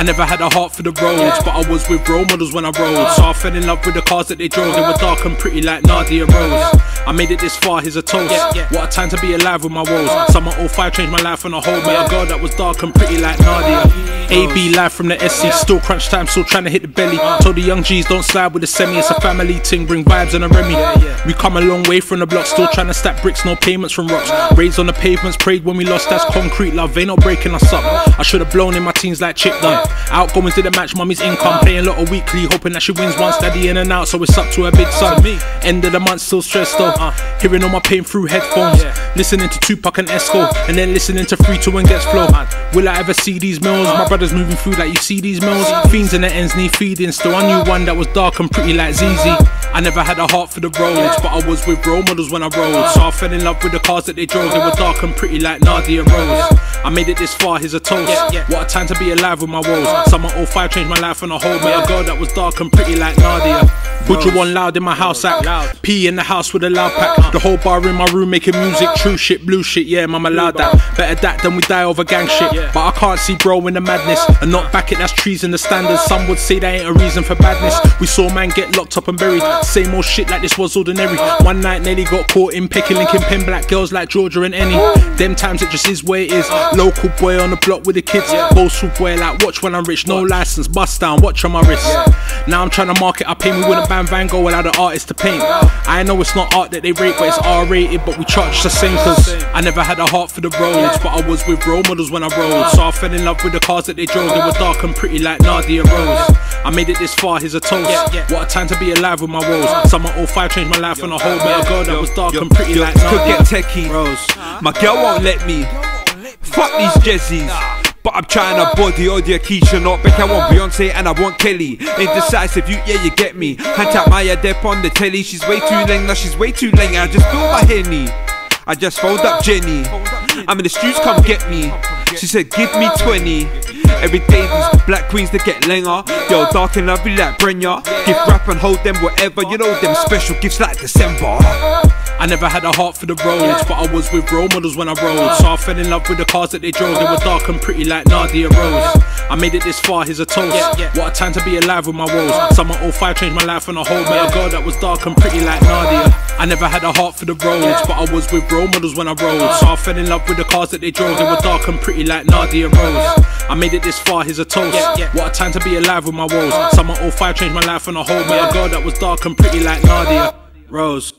I never had a heart for the roads, but I was with role models when I rode. So I fell in love with the cars that they drove. They were dark and pretty like Nadia Rose. I made it this far, here's a toast. What a time to be alive with my woes. Summer 05 changed my life and I hold me a girl that was dark and pretty like Nadia. AB live from the SC, still crunch time, still trying to hit the belly. Told the young G's don't slide with the semi, it's a family ting, bring vibes and a Remy. We come a long way from the block, still trying to stack bricks, no payments from rocks. Raised on the pavements, prayed when we lost, that's concrete love, they not breaking us up. I should have blown in my teens like Chip done. Outgoings to the match mummy's income, paying a lot of weekly, hoping that she wins once, daddy in and out, so it's up to her big son. Me, End of the month, still stressed though. Uh, hearing all my pain through headphones, listening to Tupac and Esco, and then listening to Free to and Gets Flow. Will I ever see these mills? My brother's moving through like you see these mills. Fiends and the ends need feeding. Still, I knew one that was dark and pretty like ZZ. I never had a heart for the roads, but I was with role models when I rode. So I fell in love with the cars that they drove. They were dark and pretty like Nadia Rose. I made it this far, here's a toast. What a time to be alive with my woes. Summer 05 changed my life and I hold me a girl that was dark and pretty like Nadia. Put you on loud in my house act. P in the house with a loud pack. The whole bar in my room making music. True shit, blue shit, yeah, mum allowed that. Better that than we die over gang shit. But I can't see bro in the madness. And not back it, that's treason the standards. Some would say that ain't a reason for badness. We saw man get locked up and buried. Same old shit like this was ordinary. One night Nelly got caught in picking linking pin black girls like Georgia and Annie. Them times it just is where it is. Local boy on the block with the kids. Boastful boy like watch when I'm rich. No license, bust down, watch on my wrist. Now I'm trying to market, I pay me with a ban Van Gogh without an artist to paint. I know it's not art that they rate, but it's R rated, but we charge the same cause I never had a heart for the roads, but I was with role models when I rode. So I fell in love with the cars that they drove, they were dark and pretty like Nadia Rose. I made it this far, here's a toast. What a time to be alive with my woes. Summer 05 changed my life and I whole me a girl that was dark and pretty like Could get techie. Rose. My girl won't let me. Fuck these jezzies. But I'm trying to body audio Keisha, not Beck. I want Beyonce and I want Kelly. Indecisive, you yeah, you get me. Hand tap Maya Depp on the telly. She's way too late, now she's way too late. I just built my henny. I just fold up Jenny. I'm in the streets, come get me. She said, give me 20. Every day these black queens that get länger. Yo, dark and lovely like Brenya. Give rap and hold them whatever. You know them special gifts like December. I never had a heart for the roads, but I was with role models when I rode. So I fell in love with the cars that they drove. They were dark and pretty like Nadia Rose. I made it this far, here's a toast. What a time to be alive with my woes. Summer 05 changed my life and I whole. me a girl that was dark and pretty like Nadia. I never had a heart for the roads, but I was with role models when I rode. So I fell in love with the cars that they drove. They were dark and pretty like Nadia Rose. I made it this far, here's a toast. What a time to be alive with my woes. Summer 05 changed my life and I whole. me a girl that was dark and pretty like Nadia Rose.